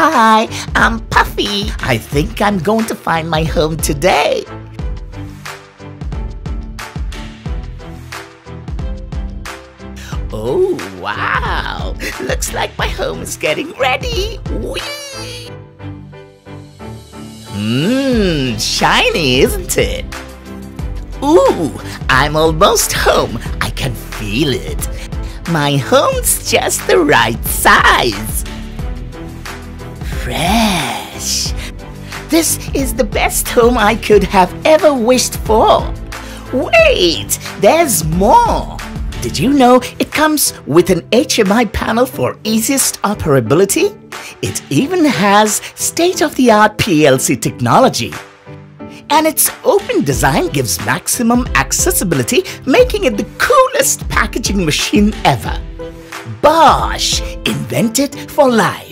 Hi, I'm Puffy. I think I'm going to find my home today. Oh, wow. Looks like my home is getting ready. Whee! Mmm, shiny, isn't it? Ooh, I'm almost home. I can feel it. My home's just the right size. Fresh. This is the best home I could have ever wished for. Wait, there's more. Did you know it comes with an HMI panel for easiest operability? It even has state-of-the-art PLC technology. And its open design gives maximum accessibility, making it the coolest packaging machine ever. Bosch, invented for life.